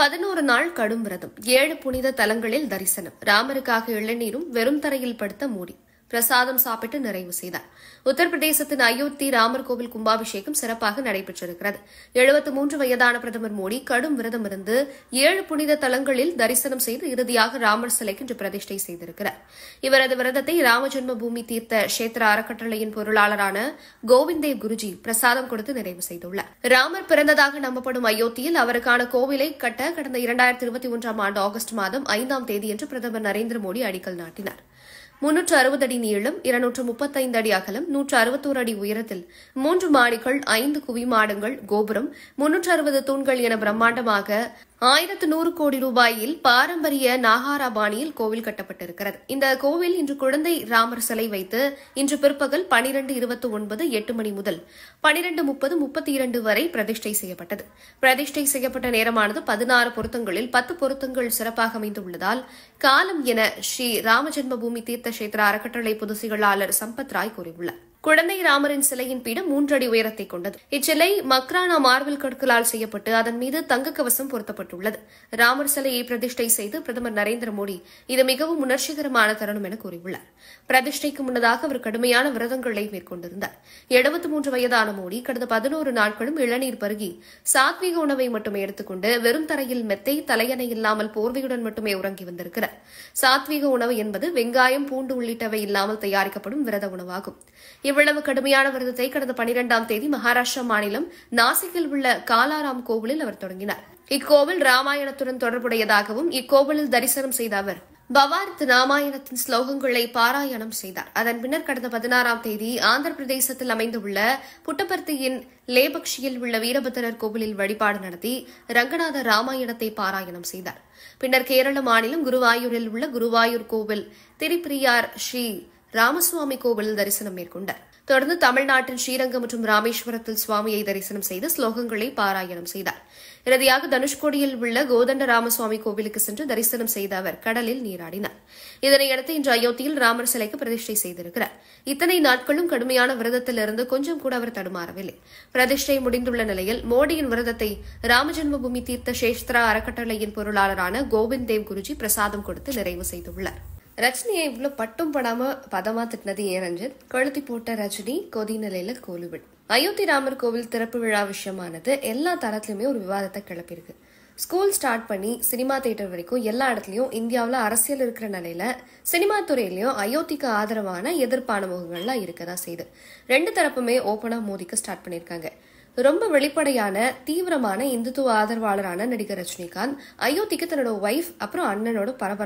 பதினோரு நாள் கடும் விரதம். ஏழு புனித தலங்களில் தரிசனம். ராமருக்காக இளநீரும் வெறும் தரையில் படுத்த மூடி. பிரசாதம் சாப்பிட்டு நிறைவு செய்தார். உத்தரப்பிரதேசத்தின் அயோத்தி ராமர் கோவில் கும்பாபிஷேகம் சிறப்பாக நடைபெற்றிருக்கிறது. எழுபத்து மூன்று வயதான பிரதமர் மோடி கடும் விரதம் இருந்து ஏழு புனித தலங்களில் தரிசனம் செய்து இறுதியாக ராமர் சிலைக்கு இன்று பிரதிஷ்டை செய்திருக்கிறார். இவரது விரதத்தை ராமஜென்ம பூமி தீர்த்த கஷேத்திர அறக்கட்டளையின் பொருளாளரான கோவிந்தேவ் குருஜி பிரசாதம் கொடுத்து நிறைவு செய்துள்ளார். ராமர் பிறந்ததாக நம்பப்படும் அயோத்தியில் அவருக்கான கோவிலை கட்ட கடந்த இரண்டாயிரத்தி இருபத்தி ஒன்றாம் ஆண்டு ஆகஸ்ட் மாதம் ஐந்தாம் தேதியன்று பிரதமர் நரேந்திர மோடி அடிக்கல் நாட்டினார். முன்னூற்று அறுபது அடி நீளம் இருநூற்று முப்பத்தைந்து அடி அகலம் நூற்று அறுபத்தோரு அடி உயரத்தில் மூன்று மாடிகள் ஐந்து குவிமாடங்கள் கோபுரம் முன்னூற்று அறுபது தூண்கள் என பிரம்மாண்டமாக ஆயிரத்து நூறு கோடி ரூபாயில் பாரம்பரிய நாகாரா பாணியில் கோவில் கட்டப்பட்டிருக்கிறது. இந்த கோவில் இன்று குழந்தை ராமர் சிலை வைத்து இன்று பிற்பகல் பனிரெண்டு இருபத்தி ஒன்பது எட்டு மணி முதல் பனிரெண்டு முப்பது முப்பத்தி இரண்டு வரை பிரதிஷ்டை செய்யப்பட்டது. பிரதிஷ்டை செய்யப்பட்ட நேரமானது பதினாறு பொருத்தங்களில் பத்து பொருத்தங்கள் சிறப்பாக அமைந்துள்ளதால் காலம் என ஸ்ரீ ராமஜென்மபூமி தீர்த்த கஷேத்திர அறக்கட்டளை பொதுச் செயலாளர் சம்பத் ராய் கூறியுள்ளார். குழந்தை ராமரின் சிலையின் பீடம் மூன்றடி உயரத்தை கொண்டது. இச்சிலை மக்ரானா மார்பிள் கற்களால் செய்யப்பட்டு அதன் மீது தங்க கவசம் பொருத்தப்பட்டுள்ளது. ராமர் சிலையை பிரதிஷ்டை செய்து பிரதமர் நரேந்திர மோடி இது மிகவும் உணர்ச்சிகரமான தருணம் என கூறியுள்ளார். பிரதிஷ்டைக்கு முன்னதாக அவர் கடுமையான விரதங்களை மேற்கொண்டிருந்தார். எழுபத்தி மூன்று வயதான மோடி கடந்த பதினோரு நாட்களும் இளநீர் பருகி சாத்வீக உணவை மட்டுமே எடுத்துக்கொண்டு வெறும் தரையில் மெத்தை தலையணை இல்லாமல் போர்வையுடன் மட்டுமே உறங்கி வந்திருக்கிறார். சாத்வீக உணவு என்பது வெங்காயம் பூண்டு உள்ளிட்டவை இல்லாமல் தயாரிக்கப்படும் விரத உணவாகும். இவ்வளவு கடுமையான விரதத்தை கடந்த பனிரெண்டாம் தேதி மகாராஷ்டிரா மாநிலம் நாசிக்கில் உள்ள காலாராம் கோவிலில் அவர் தொடங்கினார். இக்கோவில் ராமாயணத்துடன் தொடர்புடையதாகவும் இக்கோவிலில் தரிசனம் செய்த அவர் பவார்த் ராமாயணத்தின் ஸ்லோகங்களை பாராயணம் செய்தார். அதன் பின்னர் கடந்த பதினாறாம் தேதி ஆந்திர பிரதேசத்தில் அமைந்துள்ள புட்டபர்த்தியின் லேபக்ஷியில் உள்ள வீரபத்திரர் கோவிலில் வழிபாடு நடத்தி ரங்கநாத ராமாயணத்தை பாராயணம் செய்தார். பின்னர் கேரள மாநிலம் குருவாயூரில் உள்ள குருவாயூர் கோவில் திரிபிரியார் ஸ்ரீ ராமசுவாமி கோவிலில் தரிசனம் மேற்கொண்டார். தொடர்ந்து தமிழ்நாட்டின் ஸ்ரீரங்கம் மற்றும் ராமேஸ்வரத்தில் சுவாமியை தரிசனம் செய்து ஸ்லோகங்களை பாராயணம் செய்தார். இறுதியாக தனுஷ்கோடியில் உள்ள கோதண்ட ராமசுவாமி கோவிலுக்கு சென்று தரிசனம் செய்த அவர் கடலில் நீராடினார். இதனையடுத்து இன்று அயோத்தியில் ராமர் சிலைக்கு பிரதிஷ்டை செய்திருக்கிறார். இத்தனை நாட்களும் கடுமையான விரதத்திலிருந்து கொஞ்சம் கூட அவர் தடுமாறவில்லை. பிரதிஷ்டை முடிந்துள்ள நிலையில் மோடியின் விரதத்தை ராமஜென்மபூமி தீர்த்த சேஷ்திரா அறக்கட்டளையின் பொருளாளரான கோவிந்த் தேவ் குருஜி பிரசாதம் கொடுத்து நிறைவு செய்துள்ளார். ரஜினியை இவ்வளவு பட்டும் படாம பதமா திட்டினது ஏன் ரஞ்சித்? கொளுத்தி போட்ட ரஜினி கொதி நிலையில கோலிவுட். அயோத்தி ராமர் கோவில் திறப்பு விழா விஷயமானது எல்லா தரத்திலுமே ஒரு விவாதத்தை கிளப்பியிருக்கு. ஸ்கூல் ஸ்டார்ட் பண்ணி சினிமா தேட்டர் வரைக்கும் எல்லா இடத்துலயும் இந்தியாவில் அரசியல் இருக்கிற நிலையில சினிமா துறையிலையும் அயோத்திக்கு ஆதரவான எதிர்ப்பான முகங்கள்லாம் இருக்கதான் செய்யுது ரெண்டு தரப்புமே ஓபனா மோதிக்க ஸ்டார்ட் பண்ணியிருக்காங்க. ரொம்ப வெளிப்படையான தீவிரமான இந்துத்துவ ஆதரவாளரான நடிகர் ரஜினிகாந்த் அயோத்திக்கு தன்னோட ஒய்ஃப் அப்புறம் அண்ணனோட பரபரப்பு